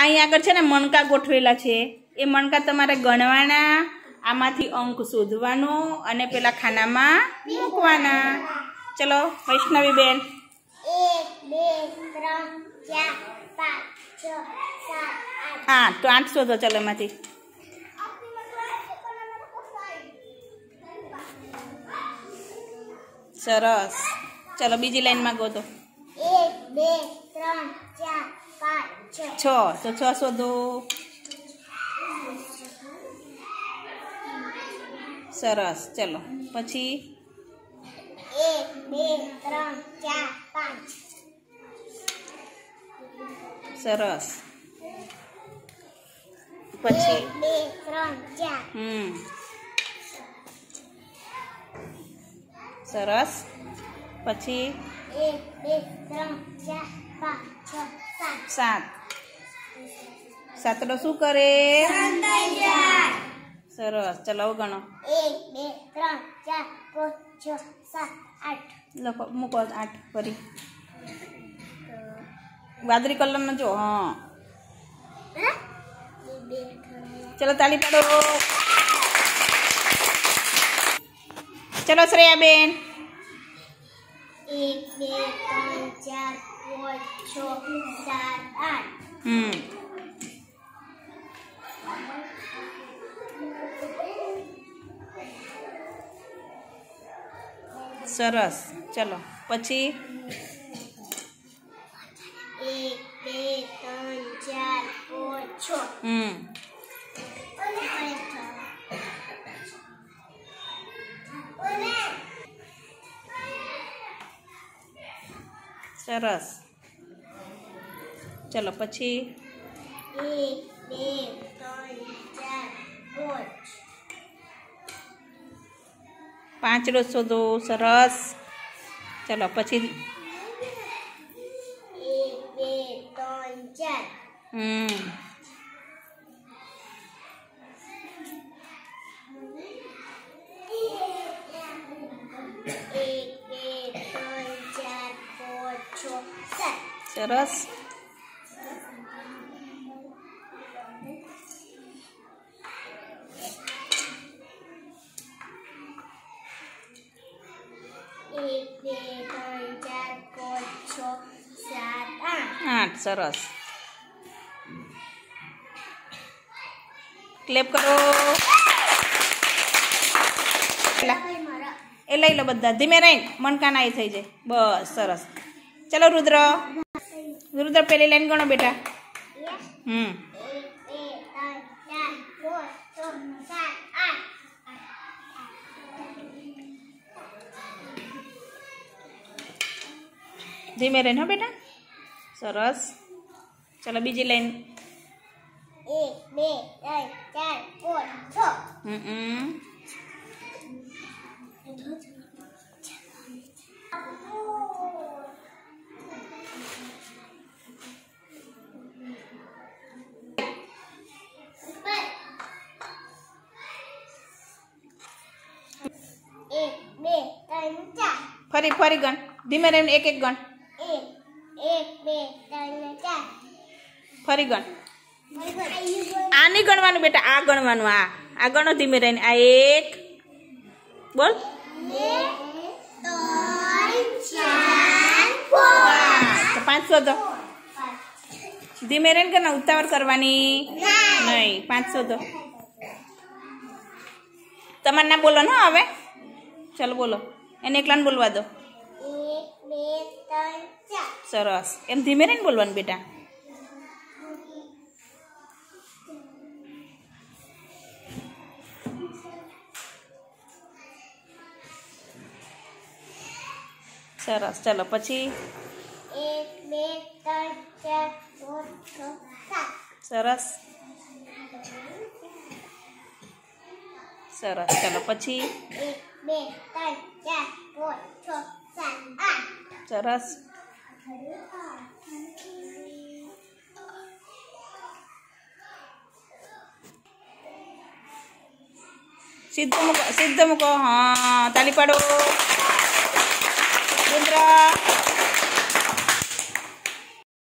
અહીં આગળ છે ને મણકા ગોઠવેલા છે. એ મણકા તમારે ગણવાના, આમાંથી અંક શોધવાનો અને પેલા ખાનામાં મૂકવાના. ચલો વૈષ્ણવી બેન હા, તો આઠ શોધો, ચલો એમાંથી. સરસ. ચલો, બીજી લાઈનમાં ગોતો. એક બે છ? તો છ શોધો. સરસ ચલો. પછી? એક બે ત્રણ ચાર પાંચ. સરસ. પછી? બે ત્રણ ચાર. હમ. સરસ. પછી? એક બે ત્રણ ચાર પાંચ છ સાત. સાત. સાતડો શું કરે? સરસ. ચલો ગણો. એક બે ત્રણ ચાર પાંચ છ સાત આઠ. લખો મૂકો આઠ ફરી. વાદળી કલરનો જો હા. ચલો તાલી પાડો. ચલો શ્રેયાબેન. એક બે ત્રણ ચાર પાંચ છ સાત આઠ. હમ. સરસ. ચલો. પછી? એક બે ચાર પાંચ સરસ. ચલો, પછી? એક બે ત્રણ ચાર પાંચ પાંચડો શોધો, સરસ. ચલો, પછી? એક બે ત્રણ ચાર હમ. સરસ. એક આઠ, સરસ. ક્લેપ કરો. એ લઈ લો બધા. ધીમે રહીને મણકાના એ થઈ જાય. બસ, સરસ. ચલો, રુદ્ર. રુદ્ર, પેલી લાઈન ગણો બેટા. હમ એક બે ત્રણ ચાર પાંચ છ સાત આઠ ધીમે રહીને બેટા. સરસ. ચલો બીજી લાઈન. એક બે ત્રણ ચાર પાંચ છ હમ ફરી ફરી ગણ. ધીમે રહીને એક એક ગણ. એક બે ત્રણ ચાર. ફરી ગણ. આ નહીં ગણવાનું બેટા આ ગણવાનું આ. આ ગણો ધીમે રહીને. આ એક. બોલ. પાંચ તો શોધો ધીમે રહીને કે ઉતાવળ કરવાની? નહીં. પાંચ શોધો તમારે ના બોલો ને હવે. ચાલો બોલો. એને એકલાને બોલવા દો. સરસ એમ ધીમે રહીને બોલવાનું બેટા સરસ ચલો પછી એક બે ત્રણ ચાર પાંચ છ સાત સરસ સરસ ચલો પછી એક બે ત્રણ ચાર પાંચ છ સાત આઠ સરસ સીધો મૂકો સીધો મૂકો હા તાલી પાડો રુદ્ર